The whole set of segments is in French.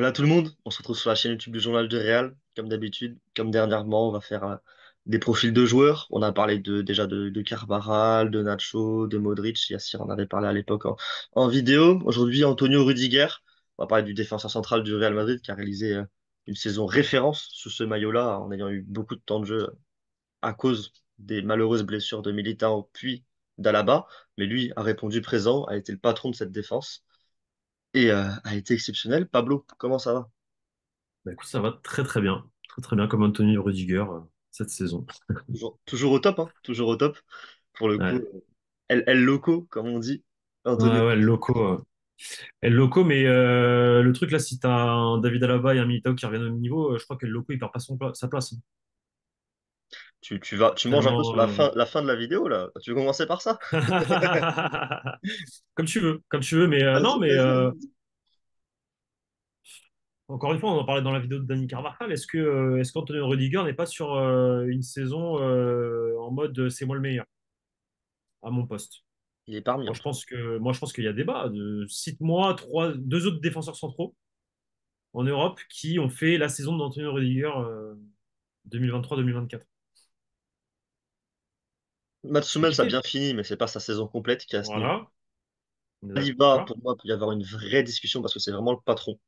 Voilà tout le monde, on se retrouve sur la chaîne YouTube du Journal du Real, comme d'habitude. Comme dernièrement, on va faire euh, des profils de joueurs. On a parlé déjà de, de Carvajal, de Nacho, de Modric, Yassir en avait parlé à l'époque en, en vidéo. Aujourd'hui, Antonio Rudiger, on va parler du défenseur central du Real Madrid qui a réalisé euh, une saison référence sous ce maillot-là, en ayant eu beaucoup de temps de jeu à cause des malheureuses blessures de Militao puis d'Alaba. Mais lui a répondu présent, a été le patron de cette défense et euh, a été exceptionnel. Pablo, comment ça va? Bah, écoute, ça va très très bien. Très très bien comme Anthony Rudiger euh, cette saison. Toujours, toujours au top, hein, toujours au top. Pour le coup, Ouais, euh, El, El Loco, comme on dit. ouais, Antonio. ouais, loco. euh. Et le loco, mais euh, le truc là, si t'as un David Alaba et un Militao qui reviennent au même niveau, je crois que le loco il perd pas son pla- sa place. hein. Tu, tu vas, tu manges un peu sur la fin, la fin de la vidéo, là. Tu veux commencer par ça? Comme tu veux, comme tu veux, mais euh, non, mais euh, encore une fois, on en parlait dans la vidéo de Dani Carvajal. Est-ce que euh, est-ce qu'Anthony Rudiger n'est pas sur euh, une saison en mode c'est moi le meilleur? À mon poste? Il est parmi, Moi, je pense que moi, je pense qu'il y a débat. De, cite-moi trois, deux autres défenseurs centraux en Europe qui ont fait la saison d'Antonio Rudiger euh, 2023-2024. Mats C'est Hummels a bien fini, mais c'est pas sa saison complète qui à ce. Voilà. Saliba, pour moi, il peut y avoir une vraie discussion parce que c'est vraiment le patron.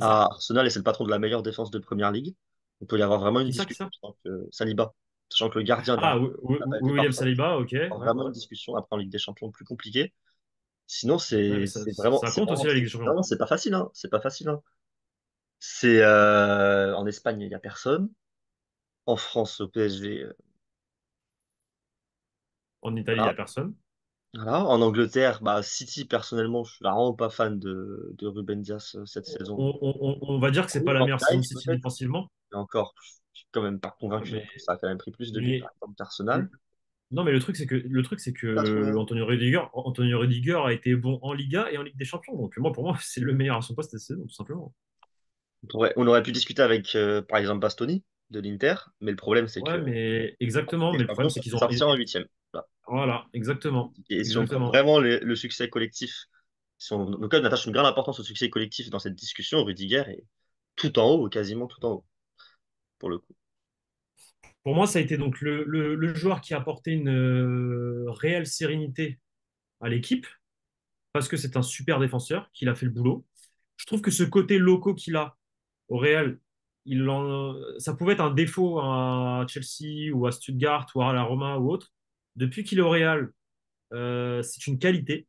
À ça? Arsenal, et c'est le patron de la meilleure défense de Première Ligue. Il peut y avoir vraiment une ça? Discussion, ça? Saliba, sachant que le gardien Ah, oui, oui, oui, William parfait. Saliba, ok. Ouais, vraiment une discussion après en Ligue des Champions plus compliquée. Sinon, c'est ça, vraiment, ça compte aussi la Ligue des Champions. c'est pas facile, hein. C'est pas facile, hein. C'est euh, en Espagne, il y a personne. En France, au PSG, euh, En Italie, il n'y a personne. Voilà. En Angleterre, bah, City, personnellement, je suis vraiment pas fan de, de Ruben Dias euh, cette saison. On, on- on- on va dire que c'est Oui, pas la meilleure saison City défensivement, Et encore, je suis quand même pas convaincu mais, plus. Ça a quand même pris plus de buts, par exemple, qu'Arsenal. non, mais le truc c'est que le truc c'est que trop. Antonio Rudiger, Antonio Rudiger a été bon en Liga et en Ligue des Champions. Donc moi, pour moi, c'est le meilleur à son poste cette saison, tout simplement. On pourrait- on aurait pu discuter avec, euh, par exemple, Bastoni de l'Inter, mais le problème, c'est que Ouais, mais exactement. Mais le problème c'est qu'ils ont. sortir en huitième. Voilà. Exactement, Et si on prend exactement. vraiment le succès collectif, si on, donc on attache une grande importance au succès collectif dans cette discussion, Rudiger est tout en haut, quasiment tout en haut, pour le coup. Pour moi, ça a été donc le, le- le joueur qui a apporté une euh, réelle sérénité à l'équipe parce que c'est un super défenseur, qu'il a fait le boulot. Je trouve que ce côté loco qu'il a au Real, il en- ça pouvait être un défaut à Chelsea ou à Stuttgart ou à la Roma ou autre. Depuis qu'il est au Real, euh, c'est une qualité.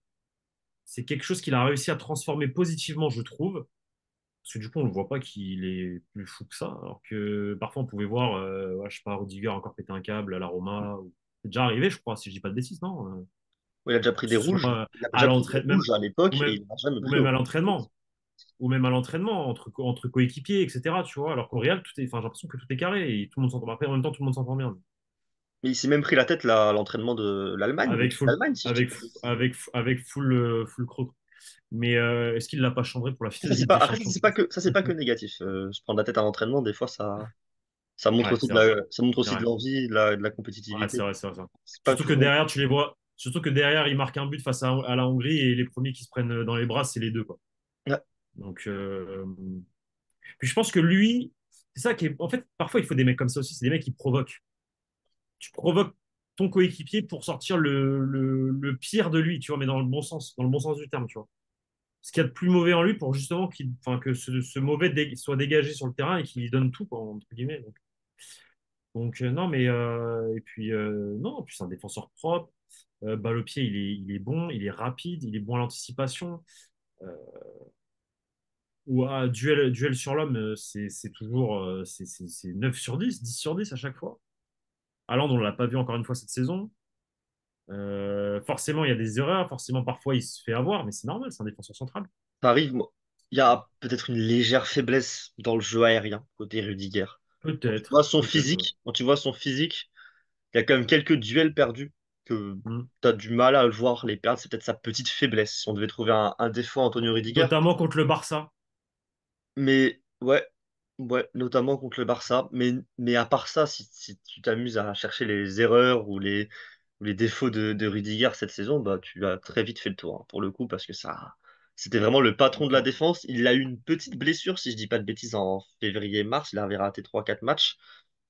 C'est quelque chose qu'il a réussi à transformer positivement, je trouve. Parce que du coup, on ne voit pas qu'il est plus fou que ça. Alors que parfois, on pouvait voir, euh, ouais, je sais pas, Rudiger encore péter un câble à la Roma. C'est déjà arrivé, je crois, si je dis pas de bêtises, non? Euh, Il a déjà pris des rouges, euh, il a à déjà pris des l'entraînement, même, rouges à ou l'époque même, ou même à l'entraînement, ou même à l'entraînement entre, co- entre coéquipiers, etc. Tu vois, alors qu'au Real, tout est, enfin, j'ai l'impression que tout est carré et tout le monde s'entend. Après, en même temps, tout le monde s'entend bien. Mais il s'est même pris la tête là, à l'entraînement de l'Allemagne, Avec full, si avec, bêtises. avec, avec full, euh, full croc. Mais euh, est-ce qu'il l'a pas chambré pour la Ça, finale de c'est pas, ça, pas que, ça, pas que négatif. Euh, se prendre la tête à l'entraînement, des fois, ça, ça montre Ouais, aussi de vrai. la, ça montre C'est aussi de vrai. l'envie, de la, de compétitivité. vrai, c'est vrai, c'est vrai. C'est pas Surtout que derrière, tu les vois. Surtout que derrière, ils marquent un but face à, à la Hongrie et les premiers qui se prennent dans les bras, c'est les deux, quoi. Ouais. Donc, euh, puis je pense que lui, c'est ça qui est. En fait, parfois, il faut des mecs comme ça aussi. C'est des mecs qui provoquent. Tu provoques ton coéquipier pour sortir le, le, le pire de lui, tu vois, mais dans le bon sens, dans le bon sens du terme, tu vois. Ce qu'il y a de plus mauvais en lui pour justement qu'il, que ce, ce mauvais soit dégagé sur le terrain et qu'il donne tout, entre guillemets. Donc, euh, non, mais euh, et puis euh, non, puis c'est un défenseur propre. Balle au pied, il est, il est bon, il est rapide, il est bon à l'anticipation. Ou à duel, duel sur l'homme, c'est toujours euh, c'est c'est- c'est 9 sur 10, 10 sur 10 à chaque fois. Haaland, on ne l'a pas vu encore une fois cette saison. Euh, forcément, il y a des erreurs, forcément, parfois, il se fait avoir, mais c'est normal, c'est un défenseur central. Ça arrive, moi. Il y a peut-être une légère faiblesse dans le jeu aérien, côté Rudiger. Quand tu vois Peut-être, son peut-être, ouais. physique, quand tu vois son physique, il y a quand même quelques duels perdus que Mm. tu as du mal à le voir les perdre. C'est peut-être sa petite faiblesse. Si on devait trouver un, un défaut à Antonio Rudiger, Notamment contre le Barça. Mais ouais, ouais, notamment contre le Barça. Mais, mais à part ça, si, si tu t'amuses à chercher les erreurs ou les, ou les défauts de, de Rudiger cette saison, bah, tu as très vite fait le tour, hein, pour le coup, parce que ça, C'était vraiment le patron de la défense. Il a eu une petite blessure, si je dis pas de bêtises, en février-mars. Il avait raté trois quatre matchs.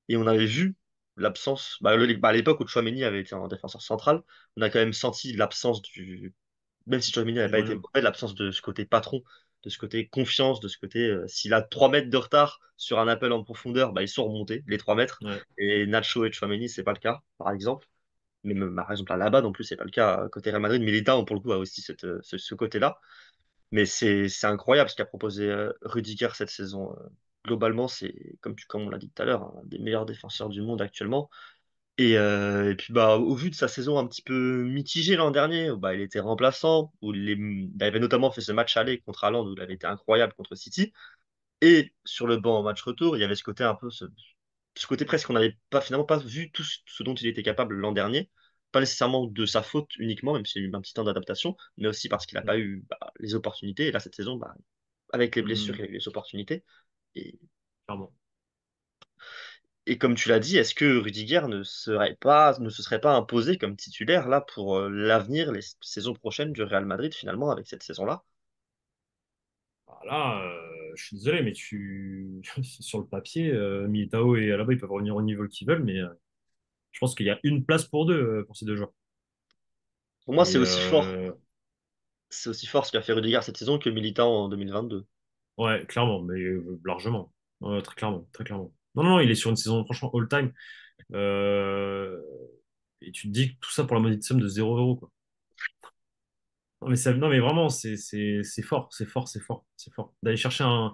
Et on avait vu l'absence. Bah, bah, à l'époque où Chouameni avait été en défenseur central, on a quand même senti l'absence du. Même si Chouameni n'avait pas été mauvais, l'absence de ce côté patron, de ce côté confiance, de ce côté. euh, s'il a 3 mètres de retard sur un appel en profondeur, bah, ils sont remontés, les 3 mètres. Ouais. Et Nacho et Chouameni, c'est pas le cas, par exemple. Mais même, par exemple, à là-bas non plus, c'est pas le cas. Côté Real Madrid, Militao, pour le coup, a aussi cette, euh, ce, ce côté-là. Mais c'est incroyable ce qu'a proposé euh, Rudiger cette saison. Euh, Globalement, c'est, comme, tu, comme on l'a dit tout à l'heure, un des meilleurs défenseurs du monde actuellement. Et, euh, et puis, bah, au vu de sa saison un petit peu mitigée l'an dernier, où, bah, il était remplaçant, où les, il avait notamment fait ce match aller contre Haaland, où il avait été incroyable contre City. Et sur le banc au match retour, il y avait ce côté un peu, ce, ce côté presque qu'on n'avait pas, finalement pas vu tout ce dont il était capable l'an dernier. Pas nécessairement de sa faute uniquement, même s'il y a eu un petit temps d'adaptation, mais aussi parce qu'il n'a pas eu bah, les opportunités. Et là, cette saison, bah, avec les blessures, Mhm. il y a eu les opportunités. Et, Clairement. Et comme tu l'as dit, est-ce que Rudiger ne serait pas, ne se serait pas imposé comme titulaire là pour euh, l'avenir, les saisons prochaines du Real Madrid finalement avec cette saison-là? Ah, Là, euh, je suis désolé, mais tu sur le papier, euh, Militao et Alaba, ils peuvent revenir au niveau qu'ils veulent, mais euh, je pense qu'il y a une place pour deux pour ces deux joueurs. Pour moi, c'est aussi fort, c'est aussi fort ce qu'a fait Rudiger cette saison que Militao en 2022. ouais, clairement, mais largement. Ouais, très clairement, très clairement. Non, non, il est sur une saison franchement all-time. Euh, et tu te dis que tout ça pour la modique somme de zéro euro, quoi. Non, mais, vraiment, c'est fort, c'est fort, c'est fort, c'est fort. D'aller chercher un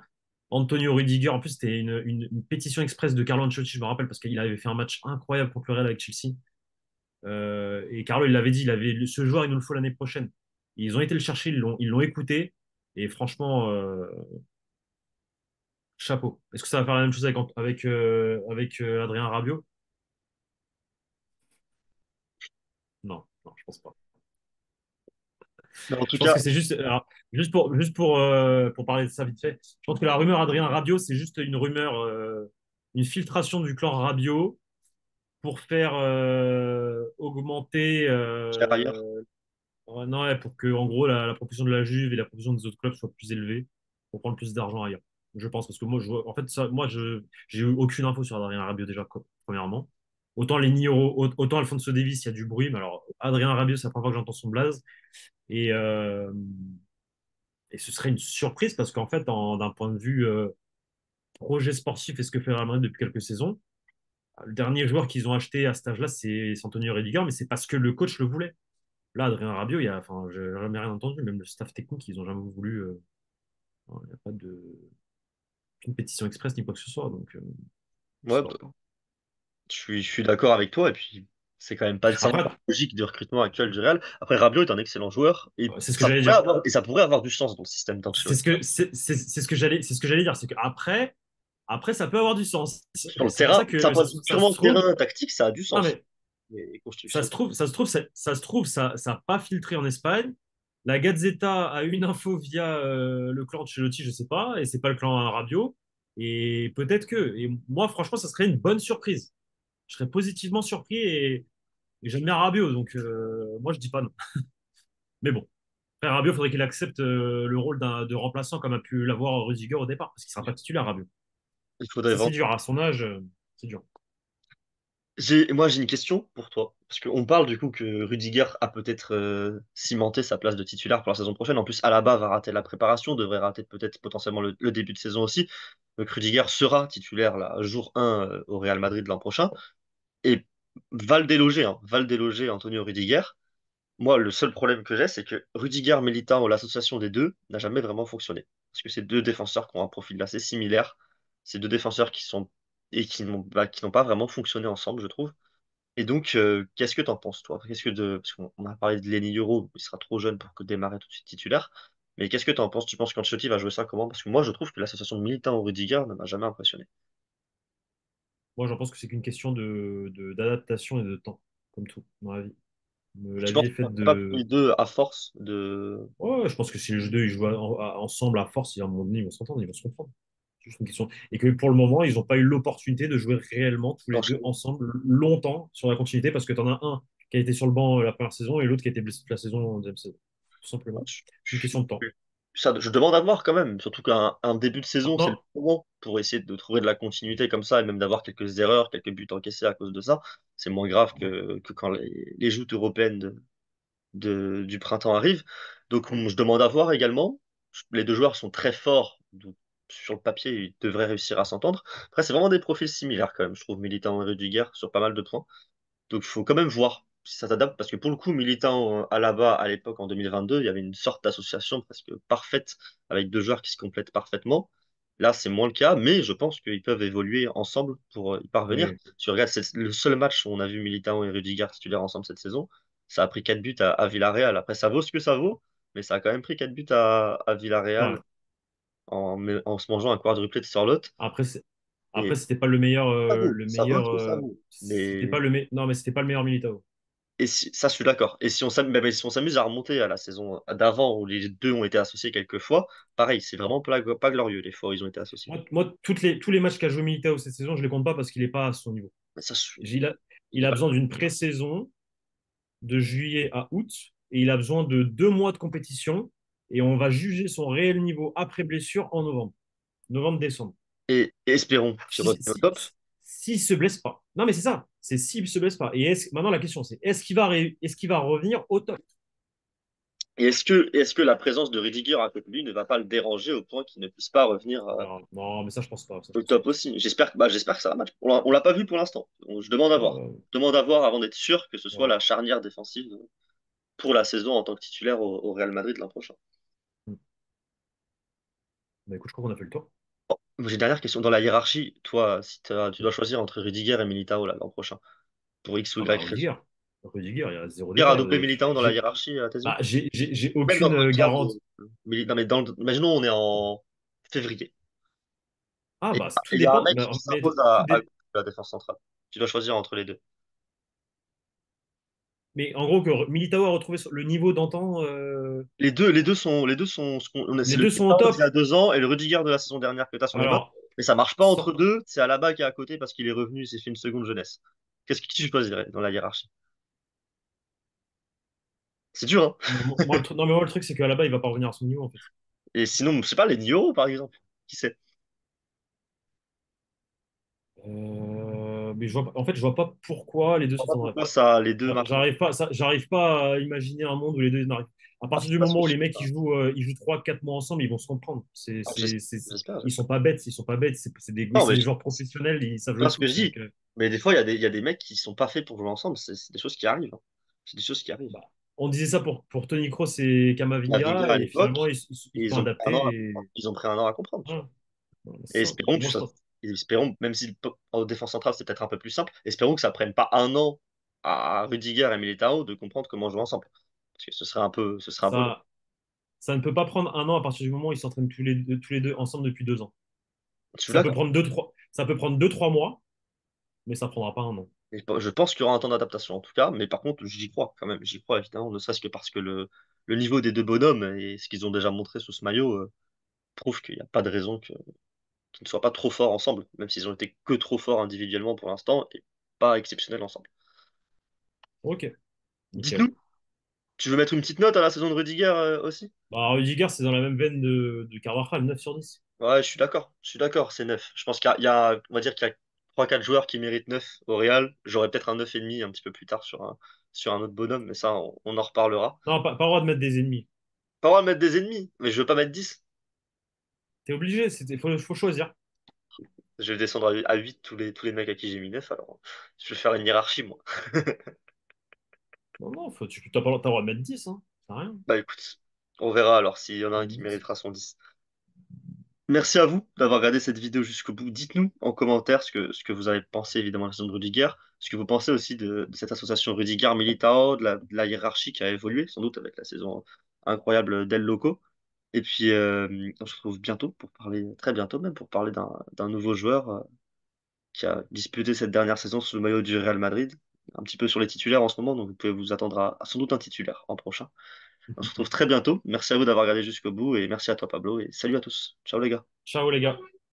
Antonio Rudiger, en plus, c'était une, pétition express de Carlo Ancelotti, je me rappelle, parce qu'il avait fait un match incroyable contre le Real avec Chelsea. Euh, et Carlo, il l'avait dit, il avait, ce joueur, il nous le faut l'année prochaine. Ils ont été le chercher, ils l'ont ils l'ont écouté, et franchement, euh, chapeau. Est-ce que ça va faire la même chose avec, avec, euh, avec euh, Adrien Rabiot? Non, non, je pense pas. En tout Je pense cas, que c'est juste, alors, juste pour, juste pour, euh, pour parler de ça vite fait, je pense que la rumeur Adrien Rabiot, c'est juste une rumeur, euh, une filtration du clan Rabiot pour faire euh, augmenter, non, ouais, pour que en gros la, la proposition de la Juve et la proposition des autres clubs soient plus élevées pour prendre plus d'argent ailleurs. Je pense parce que moi, je, en fait, ça, moi, je j'ai eu aucune info sur Adrien Rabiot déjà, premièrement. Autant les Niro, autant Alphonso Davies, il y a du bruit, mais alors Adrien Rabiot, c'est la première fois que j'entends son blaze. Et, euh, et ce serait une surprise parce qu'en fait, d'un point de vue euh, projet sportif et ce que fait Real Madrid depuis quelques saisons, le dernier joueur qu'ils ont acheté à cet âge-là, c'est Antonio Rudiger, mais c'est parce que le coach le voulait. Là, Adrien Rabiot, il y a, enfin, j'ai jamais rien entendu, même le staff technique, ils n'ont jamais voulu. euh, il n'y a pas de aucune pétition express ni quoi que ce soit, donc euh, Ouais, bah, je suis, je suis d'accord avec toi. Et puis, c'est quand même pas Après, la logique de recrutement actuel du Real. Après, Rabiot est un excellent joueur et c'est ce que ça pourrait dire. avoir, et ça pourrait avoir du sens dans le système C'est ce que c'est ce que j'allais c'est ce que j'allais dire, c'est qu'après après ça peut avoir du sens. Sur le pour ça terrain, que ça ça, purement trouve. terrain tactique, ça a du sens. mais Ça se trouve, ça se trouve, ça, ça se trouve, ça, ça n'a pas filtré en Espagne. La Gazzetta a une info via euh, le clan de Ancelotti, je sais pas, et c'est pas le clan Rabiot. Et peut-être que. Et moi, franchement, ça serait une bonne surprise. Je serais positivement surpris et, et j'aime bien Rabiot, donc euh, moi je dis pas non. Mais bon, après Rabiot, il faudrait qu'il accepte euh, le rôle de remplaçant comme a pu l'avoir Rudiger au départ, parce qu'il sera pas titulaire Rabiot. Il faudrait c'est dur à son âge, euh, c'est dur. Moi, j'ai une question pour toi. Parce qu'on parle du coup que Rudiger a peut-être euh, cimenté sa place de titulaire pour la saison prochaine. En plus, Alaba va rater la préparation, devrait rater peut-être potentiellement le, début de saison aussi. Donc Rudiger sera titulaire là, jour 1 euh, au Real Madrid l'an prochain. Et va le déloger, hein, va le déloger Antonio Rudiger. Moi, le seul problème que j'ai, c'est que Rudiger, Militao, l'association des deux n'a jamais vraiment fonctionné. Parce que c'est deux défenseurs qui ont un profil assez similaire. C'est deux défenseurs qui sont et qui n'ont bah, qui n'ont pas vraiment fonctionné ensemble, je trouve. Et donc, euh, qu'est-ce que t'en penses, toi? Qu'est-ce que de... Parce qu'on on a parlé de Lenny Euro, il sera trop jeune pour que démarrer tout de suite titulaire. Mais qu'est-ce que t'en penses? Tu penses qu'Ancelotti va jouer ça comment? Parce que moi, je trouve que l'association de Militao-Rudiger ne m'a jamais impressionné. Moi, j'en pense que c'est qu'une question de, de- d'adaptation et de temps, comme tout dans la vie. Euh, La Tu vie penses est qu'on faite n'est pas tous de, les deux à force de... Ouais, je pense que si les deux ils jouent en- à- ensemble à force, à un moment donné, ils vont s'entendre, ils vont se comprendre. C'est juste une question. Et que pour le moment, ils n'ont pas eu l'opportunité de jouer réellement tous les deux ensemble longtemps sur la continuité parce que tu en as un qui a été sur le banc euh, la première saison et l'autre qui a été blessé toute la saison en deuxième saison. Tout simplement. C'est une question de temps. ça, je demande à voir quand même, surtout qu'un un début de saison, c'est le moment pour essayer de trouver de la continuité comme ça et même d'avoir quelques erreurs, quelques buts encaissés à cause de ça. C'est moins grave que, que quand les, les joutes européennes de, de- du printemps arrivent. Donc on- je demande à voir également. Les deux joueurs sont très forts, donc sur le papier, ils devraient réussir à s'entendre. Après, c'est vraiment des profils similaires quand même, je trouve, Militao et Rudiger sur pas mal de points. Donc il faut quand même voir si ça s'adapte, parce que pour le coup, Militant euh, à Alaba, à l'époque, en 2022, il y avait une sorte d'association presque parfaite, avec deux joueurs qui se complètent parfaitement. Là, c'est moins le cas, mais je pense qu'ils peuvent évoluer ensemble pour euh, y parvenir. oui. Si tu regardes, c'est le seul match où on a vu Militao et Rudiger titulaires ensemble cette saison. Ça a pris 4 buts à, à Villarreal. Après, ça vaut ce que ça vaut, mais ça a quand même pris 4 buts à, à Villarreal. En, en se mangeant un quadruplé de Sorloth. Après, après, Et c'était pas le meilleur, euh, le ça meilleur, ça euh, vaut. Mais pas le me- non, mais c'était pas le meilleur Militao. Et si- ça, je suis d'accord. Et si on si on s'amuse à remonter à la saison d'avant où les deux ont été associés quelques fois, pareil, c'est vraiment pas, pas glorieux les fois où ils ont été associés. Moi, moi, toutes les, tous les matchs qu'a joué Militao cette saison, je les compte pas parce qu'il est pas à son niveau. Mais ça, je- Il a, il a besoin d'une pré-saison de juillet à août et il a besoin de deux mois de compétition et on va juger son réel niveau après blessure en novembre. Novembre-décembre. Et, et espérons qu'il Si, si, top. s'il se blesse pas. Non, mais c'est ça. C'est s'il se blesse pas. Et est maintenant, la question, c'est est-ce qu'il va, revenir au top? Et est-ce que, la présence de Rudiger à côté de lui ne va pas le déranger au point qu'il ne puisse pas revenir euh, non, non, mais ça, je pense pas. Ça, je au pense pas. top aussi? J'espère, que- bah, j'espère que ça va match. On l'a pas vu pour l'instant. Je demande à voir. Euh, Je demande à voir avant d'être sûr que ce soit ouais. la charnière défensive pour la saison en tant que titulaire au, au Real Madrid l'an prochain. Bah, écoute, je crois qu'on a fait le tour. J'ai une dernière question. Dans la hiérarchie, toi, si t'as- tu dois choisir entre Rudiger et Militao là, l'an prochain, pour X ou Ah bah Y raison. Rudiger. Rudiger, il y a zéro Rudiger a débat. dopé Euh, Militao dans la j'ai hiérarchie à tes yeux? bah, j'ai- j'ai- j'ai Même dans aucune le euh, de... Mili- Non, mais dans le- imaginons on est en février. Ah, Et bah, tout et il y a un dépend. mec Mais, qui mais s'impose tout à, à dé- la défense centrale. Tu dois choisir entre les deux. Mais en gros, que Militao a retrouvé le niveau d'antan. euh, Les deux, les deux sont, les deux sont, on a- Les le deux sont au top. y a deux ans et le Rudiger de la saison dernière que tu as sur. Alors, Mais ça marche pas entre sans- deux. C'est Alaba qui est à côté parce qu'il est revenu, il s'est fait une seconde jeunesse. Qu'est-ce que tu choisirais dans la hiérarchie? C'est dur, hein? moi, moi, le truc- non, mais moi, le truc, c'est qu'à la bas, il va pas revenir à son niveau, en fait. Et sinon, je sais pas, les Nioro, par exemple. Qui sait? Euh, mais je vois, pas- en fait, je vois pas pourquoi les deux s'entendraient ça, les deux. J'arrive pas, j'arrive pas à imaginer un monde où les deux n'arrivent. À partir du moment où les mecs ils jouent, euh, ils jouent 3-4 mois ensemble, ils vont se comprendre. C'est, Ah, ils sont pas bêtes, ils sont pas bêtes. C'est des, Non, joueurs professionnels, ils savent pas ce que je dis. Euh, Mais des fois, il y a des, il y a des mecs qui sont pas faits pour jouer ensemble. C'est des choses qui arrivent. hein. C'est des choses qui arrivent. bah, on disait ça pour, pour Toni Kroos et Kamavinga, et finalement ils, ils- ils ont pris un an adaptés. à Et... comprendre. Ils ont pris un an à comprendre. Et espérons que ça. Et espérons, même si en défense centrale c'est peut-être un peu plus simple, espérons que ça prenne pas un an à Rudiger et Militao de comprendre comment jouer ensemble. Parce que ce serait un peu, ce serait un peu long. Ça, ne peut pas prendre un an à partir du moment où ils s'entraînent tous les deux, tous les deux ensemble depuis deux ans. Ça peut prendre deux, trois, ça peut prendre deux, trois mois, mais ça prendra pas un an. Et Je pense qu'il y aura un temps d'adaptation en tout cas, mais par contre, j'y crois quand même. J'y crois évidemment, ne serait-ce que parce que le, le niveau des deux bonhommes et ce qu'ils ont déjà montré sous ce maillot euh, prouve qu'il n'y a pas de raison que- qu'ils ne soient pas trop forts ensemble, même s'ils ont été que trop forts individuellement pour l'instant et pas exceptionnels ensemble. Ok. Dites-nous, tu veux mettre une petite note à la saison de Rudiger euh, aussi? Bah, Rudiger, c'est dans la même veine de, de Carvajal, 9 sur 10. Ouais, je suis d'accord. Je suis d'accord, c'est 9. Je pense qu'il y a, il y a- on va dire qu'il y a trois quatre joueurs qui méritent 9 au Real. J'aurais peut-être un 9,5 un petit peu plus tard sur un, sur un autre bonhomme, mais ça, on, on en reparlera. Non, pas, pas le droit de mettre des ennemis. Pas le droit de mettre des ennemis, mais je veux pas mettre 10. T'es obligé, il faut, faut choisir. Je vais descendre à à 8 tous les, tous les mecs à qui j'ai mis 9, alors je vais faire une hiérarchie, moi. Non, non, faut, tu pas, le droit de mettre 10, hein. Rien. Bah écoute, on verra alors s'il y en a un qui 10. méritera son 10. Merci à vous d'avoir regardé cette vidéo jusqu'au bout. Dites-nous en commentaire ce que, ce que vous avez pensé évidemment de la saison de Rudiger, ce que vous pensez aussi de, de cette association Rudiger-Militao, de de la hiérarchie qui a évolué sans doute avec la saison incroyable d'El Loco. Et puis on se retrouve bientôt pour parler, très bientôt même, pour parler d'un nouveau joueur qui a disputé cette dernière saison sous le maillot du Real Madrid. Un petit peu sur les titulaires en ce moment, donc vous pouvez vous attendre à sans doute un titulaire en prochain. On se retrouve très bientôt. Merci à vous d'avoir regardé jusqu'au bout et merci à toi Pablo et salut à tous. Ciao les gars. Ciao les gars.